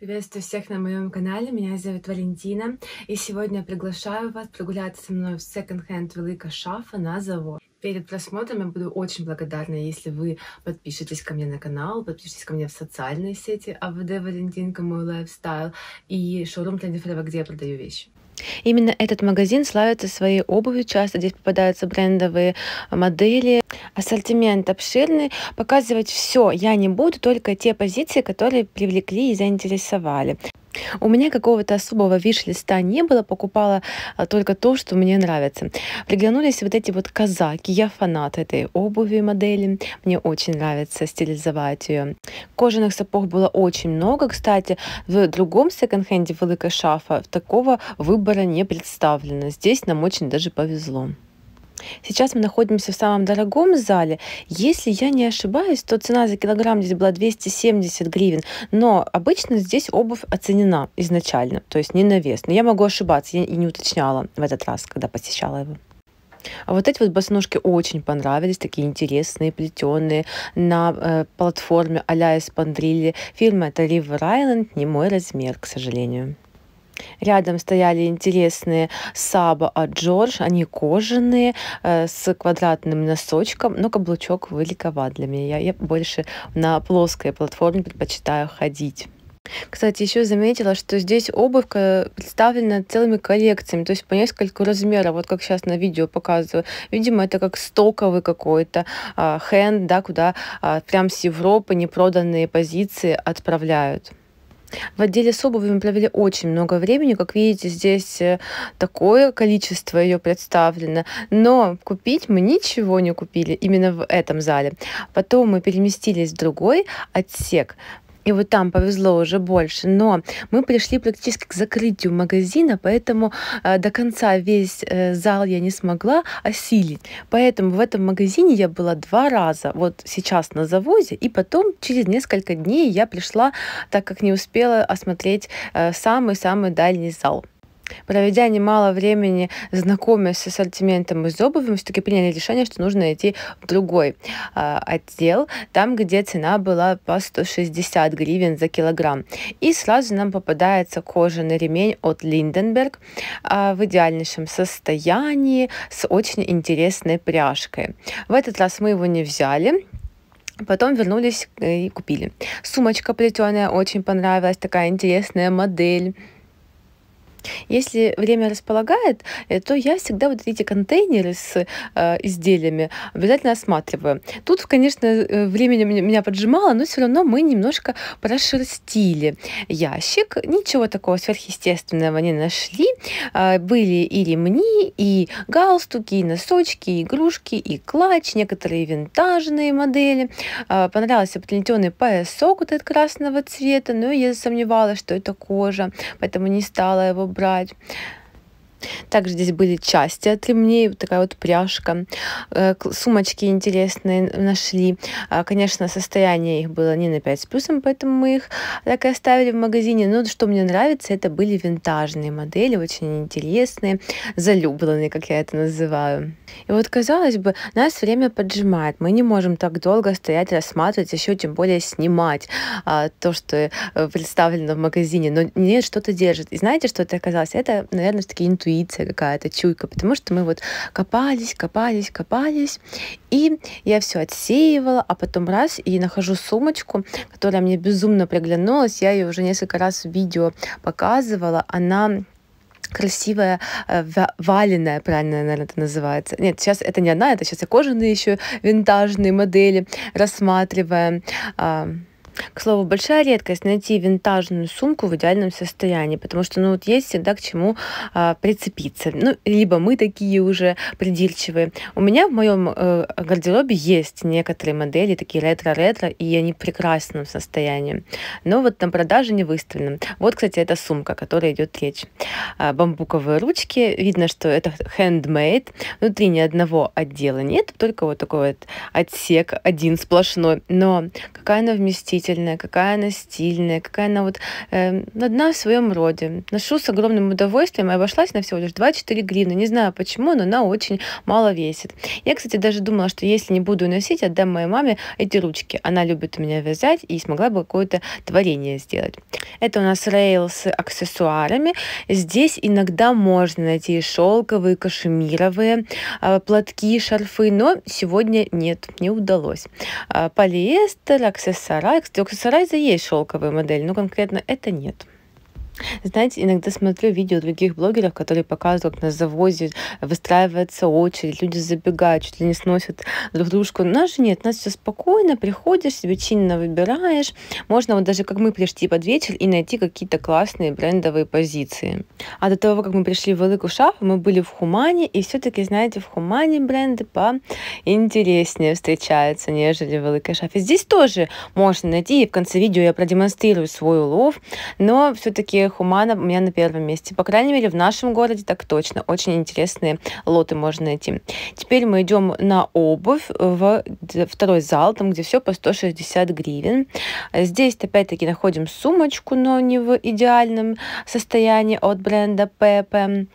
Приветствую всех на моем канале, меня зовут Валентина, и сегодня я приглашаю вас прогуляться со мной в секонд-хенд Велика Шафа на завод. Перед просмотром я буду очень благодарна, если вы подпишетесь ко мне на канал, подпишитесь ко мне в социальные сети АВД Валентинка, мой лайфстайл и шоурум Трендифрева, где я продаю вещи. Именно этот магазин славится своей обувью, часто здесь попадаются брендовые модели. Ассортимент обширный, показывать все я не буду, только те позиции, которые привлекли и заинтересовали. У меня какого-то особого виш-листа не было, покупала а, только то, что мне нравится. Приглянулись вот эти вот казаки. Я фанат этой обуви модели. Мне очень нравится стилизовать ее. Кожаных сапог было очень много. Кстати, в другом секонд-хенде Великая Шафа такого выбора не представлено. Здесь нам очень даже повезло. Сейчас мы находимся в самом дорогом зале. Если я не ошибаюсь, то цена за килограмм здесь была 270 гривен. Но обычно здесь обувь оценена изначально, то есть не на вес. Но я могу ошибаться, я не уточняла в этот раз, когда посещала его. А вот эти вот босоножки очень понравились, такие интересные, плетеные, на э, платформе а-ля эспандрилли. Фирма это River Island, не мой размер, к сожалению. Рядом стояли интересные Саба от Джордж. Они кожаные, э, с квадратным носочком, но каблучок великоват для меня. Я, я больше на плоской платформе предпочитаю ходить. Кстати, еще заметила, что здесь обувь представлена целыми коллекциями, то есть по несколько размеров, вот как сейчас на видео показываю. Видимо, это как стоковый какой-то а, хенд, да, куда а, прям с Европы непроданные позиции отправляют. В отделе с обувью мы провели очень много времени. Как видите, здесь э, такое количество ее представлено. Но купить мы ничего не купили именно в этом зале. Потом мы переместились в другой отсек и вот там повезло уже больше. Но мы пришли практически к закрытию магазина, поэтому э, до конца весь э, зал я не смогла осилить. Поэтому в этом магазине я была два раза. Вот сейчас на завозе, и потом через несколько дней я пришла, так как не успела осмотреть э, самый-самый дальний зал. Проведя немало времени, знакомясь с ассортиментом из обуви, мы все-таки приняли решение, что нужно идти в другой э, отдел, там, где цена была по 160 гривен за килограмм. И сразу нам попадается кожаный ремень от Линденберг э, в идеальнейшем состоянии с очень интересной пряжкой. В этот раз мы его не взяли, Потом вернулись и купили. Сумочка плетеная очень понравилась, такая интересная модель. Если время располагает, э, то я всегда вот эти контейнеры с э, изделиями обязательно осматриваю. Тут, конечно, э, времени меня поджимало, но все равно мы немножко прошерстили ящик. Ничего такого сверхъестественного не нашли. Э, были и ремни, и галстуки, и носочки, и игрушки, и клатч, некоторые винтажные модели. Э, понравился плетеный поясок вот этот красного цвета, но я сомневалась, что это кожа, поэтому не стала его брать. Также здесь были части от ремней, вот такая вот пряжка. Э, сумочки интересные нашли. А, конечно, состояние их было не на 5 с плюсом, поэтому мы их так и оставили в магазине. Но что мне нравится, это были винтажные модели, очень интересные, залюбленные, как я это называю. И вот, казалось бы, нас время поджимает. Мы не можем так долго стоять, рассматривать, еще тем более снимать а, то, что э, представлено в магазине. Но нет, что-то держит. И знаете, что это оказалось? Это, наверное, все-таки интуиция какая-то, чуйка, потому что мы вот копались, копались, копались, и я все отсеивала, а потом раз, и нахожу сумочку, которая мне безумно приглянулась, я ее уже несколько раз в видео показывала, она красивая, э, валеная, правильно, наверное, это называется. Нет, сейчас это не одна, это сейчас и кожаные еще винтажные модели рассматриваем. К слову, большая редкость найти винтажную сумку в идеальном состоянии, потому что, ну, вот есть всегда к чему а, прицепиться. Ну, либо мы такие уже придирчивые. У меня в моем э, гардеробе есть некоторые модели, такие ретро-ретро, и они в прекрасном состоянии. Но вот на продаже не выставлены. Вот, кстати, эта сумка, о которой идет речь. А, бамбуковые ручки. Видно, что это handmade. Внутри ни одного отдела нет, только вот такой вот отсек, один сплошной. Но какая она вместительная удивительная, какая она стильная, какая она вот э, одна в своем роде. Ношу с огромным удовольствием и обошлась на всего лишь 2-4 гривны. Не знаю почему, но она очень мало весит. Я, кстати, даже думала, что если не буду носить, отдам моей маме эти ручки. Она любит меня вязать и смогла бы какое-то творение сделать. Это у нас рейл с аксессуарами. Здесь иногда можно найти шелковые, кашемировые э, платки, шарфы, но сегодня нет, не удалось. Э, полиэстер, аксессуары. Кстати, у аксессуарайза есть шелковая модель, но конкретно это нет. Знаете, иногда смотрю видео других блогеров, которые показывают, как на завозе выстраивается очередь, люди забегают, чуть ли не сносят друг дружку. У нас же нет, у нас все спокойно, приходишь, себе чинно выбираешь. Можно вот даже как мы пришли под вечер и найти какие-то классные брендовые позиции. А до того, как мы пришли в Велику Шафу, мы были в Хумане, и все-таки, знаете, в Хумане бренды поинтереснее встречаются, нежели в Великой Шафе. Здесь тоже можно найти, и в конце видео я продемонстрирую свой улов, но все-таки Хумана у меня на первом месте. По крайней мере, в нашем городе так точно. Очень интересные лоты можно найти. Теперь мы идем на обувь в второй зал, там, где все по 160 гривен. Здесь опять-таки находим сумочку, но не в идеальном состоянии от бренда Pepe.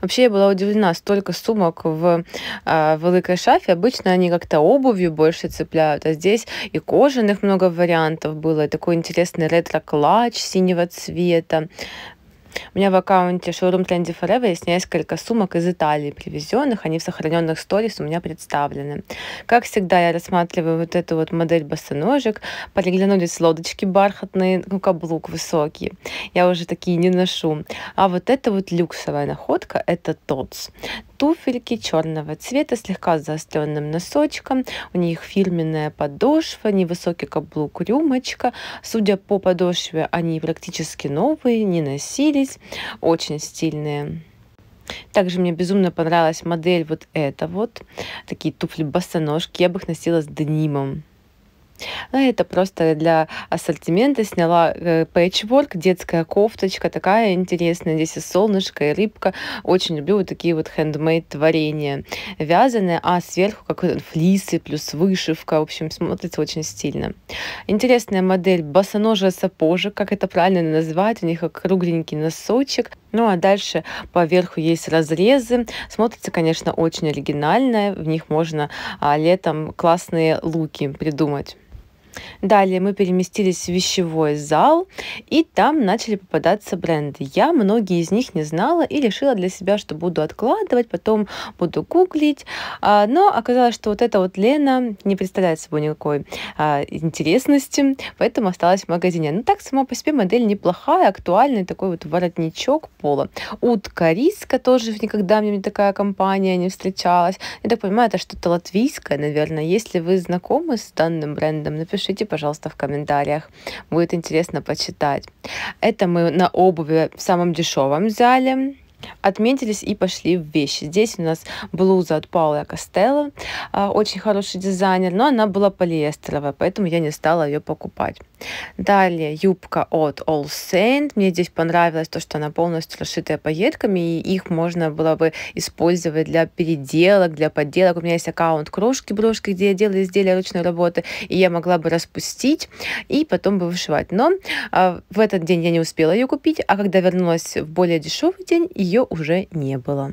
Вообще я была удивлена, столько сумок в э, Великой Шафе. Обычно они как-то обувью больше цепляют, а здесь и кожаных много вариантов было, и такой интересный ретро-клатч синего цвета. У меня в аккаунте Showroom Trendy Forever есть несколько сумок из Италии привезенных, они в сохраненных сторис у меня представлены. Как всегда, я рассматриваю вот эту вот модель босоножек. Приглянулись лодочки бархатные, ну, каблук высокий. Я уже такие не ношу. А вот это вот люксовая находка, это ТОЦ туфельки черного цвета, слегка заостренным носочком. У них фирменная подошва, невысокий каблук, рюмочка. Судя по подошве, они практически новые, не носились, очень стильные. Также мне безумно понравилась модель вот эта вот. Такие туфли-босоножки. Я бы их носила с денимом. А это просто для ассортимента сняла э, пэтчворк, детская кофточка, такая интересная. Здесь и солнышко, и рыбка. Очень люблю вот такие вот хендмейд творения. Вязаные, а сверху как флисы плюс вышивка. В общем, смотрится очень стильно. Интересная модель босоножия сапожек, как это правильно назвать. У них кругленький носочек. Ну а дальше по верху есть разрезы. Смотрится, конечно, очень оригинально. В них можно а, летом классные луки придумать. Далее мы переместились в вещевой зал, и там начали попадаться бренды. Я многие из них не знала и решила для себя, что буду откладывать, потом буду гуглить. А, но оказалось, что вот эта вот Лена не представляет собой никакой а, интересности, поэтому осталась в магазине. Ну так, сама по себе модель неплохая, актуальный такой вот воротничок пола. Утка риска тоже никогда мне такая компания не встречалась. Я так понимаю, это что-то латвийское, наверное. Если вы знакомы с данным брендом, напишите напишите, пожалуйста, в комментариях. Будет интересно почитать. Это мы на обуви в самом дешевом зале отметились и пошли в вещи. Здесь у нас блуза от Паула Костелло, а, очень хороший дизайнер, но она была полиэстеровая, поэтому я не стала ее покупать. Далее юбка от All Saint. Мне здесь понравилось то, что она полностью расшитая пайетками, и их можно было бы использовать для переделок, для подделок. У меня есть аккаунт крошки-брошки, где я делаю изделия ручной работы, и я могла бы распустить и потом бы вышивать. Но а, в этот день я не успела ее купить, а когда вернулась в более дешевый день, ее уже не было.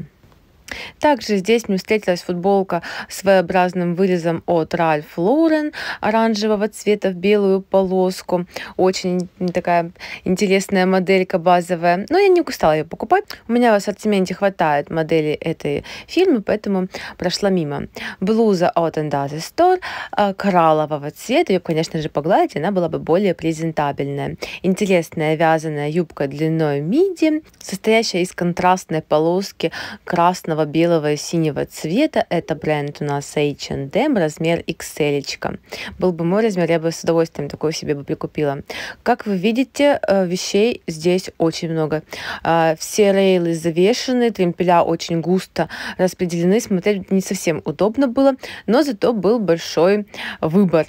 Также здесь мне встретилась футболка с своеобразным вырезом от Ralph Lauren оранжевого цвета в белую полоску. Очень такая интересная моделька базовая. Но я не стала ее покупать. У меня в ассортименте хватает модели этой фирмы, поэтому прошла мимо. Блуза от Andazi Store а, кораллового цвета. Ее, конечно же, погладить, она была бы более презентабельная. Интересная вязаная юбка длиной миди, состоящая из контрастной полоски красного красного, белого и синего цвета. Это бренд у нас H&M, размер XL. Был бы мой размер, я бы с удовольствием такой себе бы прикупила. Как вы видите, э, вещей здесь очень много. А, все рейлы завешены, тремпеля очень густо распределены. Смотреть не совсем удобно было, но зато был большой выбор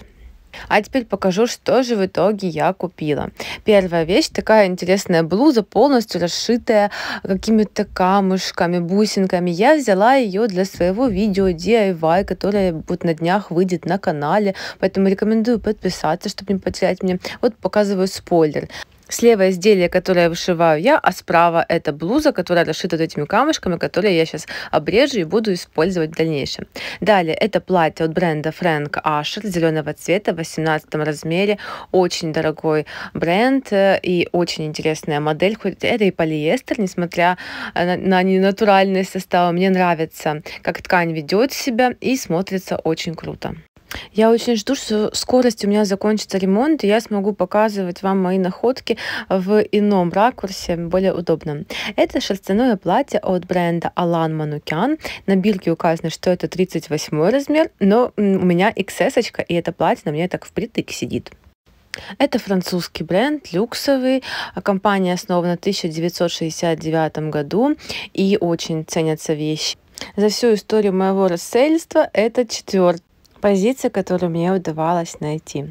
А теперь покажу, что же в итоге я купила. Первая вещь, такая интересная блуза, полностью расшитая какими-то камушками, бусинками. Я взяла ее для своего видео DIY, которое вот на днях выйдет на канале, поэтому рекомендую подписаться, чтобы не потерять мне. Вот показываю спойлер. Слева изделие, которое вышиваю я, а справа это блуза, которая расшита этими камушками, которые я сейчас обрежу и буду использовать в дальнейшем. Далее это платье от бренда Frank Asher зеленого цвета в 18 размере. Очень дорогой бренд э, и очень интересная модель. Хоть это и полиэстер, несмотря на, на ненатуральный состав. Мне нравится, как ткань ведет себя и смотрится очень круто. Я очень жду, что скорость у меня закончится ремонт, и я смогу показывать вам мои находки в ином ракурсе, более удобном. Это шерстяное платье от бренда Alan Manukyan. На бирке указано, что это 38 размер, но у меня XS, и это платье на мне так впритык сидит. Это французский бренд, люксовый. Компания основана в 1969 году и очень ценятся вещи. За всю историю моего рассельства это четвертый позиция, которую мне удавалось найти.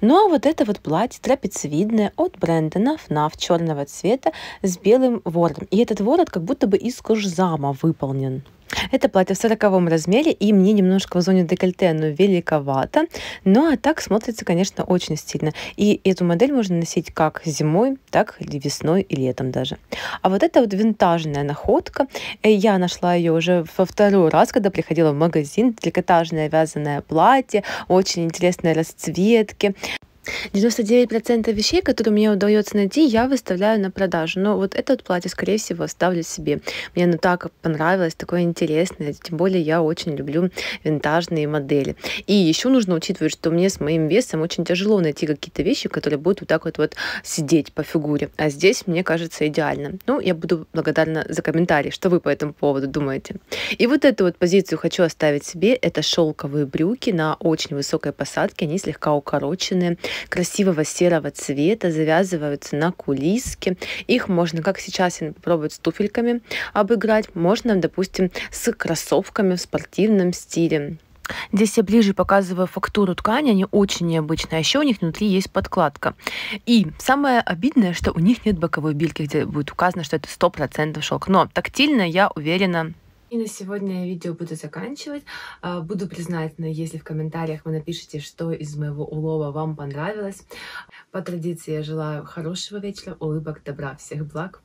Ну а вот это вот платье трапециевидное от бренда Наф черного цвета с белым воротом. И этот ворот как будто бы из кожзама выполнен. Это платье в 40 размере, и мне немножко в зоне декольте оно великовато, но а так смотрится, конечно, очень стильно. И эту модель можно носить как зимой, так и весной и летом даже. А вот это вот винтажная находка, э, я нашла ее уже во второй раз, когда приходила в магазин, трикотажное вязаное платье, очень интересные расцветки. 99% вещей, которые мне удается найти, я выставляю на продажу. Но вот это вот платье, скорее всего, оставлю себе. Мне оно так понравилось, такое интересное. Тем более я очень люблю винтажные модели. И еще нужно учитывать, что мне с моим весом очень тяжело найти какие-то вещи, которые будут вот так вот, вот сидеть по фигуре. А здесь, мне кажется, идеально. Ну, я буду благодарна за комментарии, что вы по этому поводу думаете. И вот эту вот позицию хочу оставить себе. Это шелковые брюки на очень высокой посадке. Они слегка укороченные красивого серого цвета, завязываются на кулиске. Их можно, как сейчас, попробовать с туфельками обыграть. Можно, допустим, с кроссовками в спортивном стиле. Здесь я ближе показываю фактуру ткани, они очень необычные. А еще у них внутри есть подкладка. И самое обидное, что у них нет боковой бирки, где будет указано, что это 100% шелк. Но тактильно я уверена, и на сегодня видео буду заканчивать. А, буду признательна, если в комментариях вы напишите, что из моего улова вам понравилось. По традиции я желаю хорошего вечера, улыбок, добра, всех благ.